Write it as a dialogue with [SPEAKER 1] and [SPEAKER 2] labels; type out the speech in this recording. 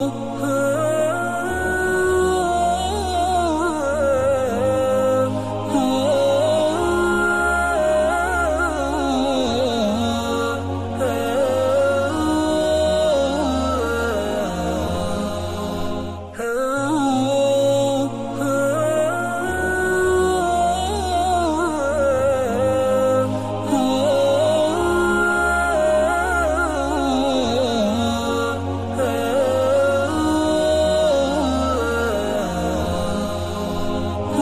[SPEAKER 1] Oh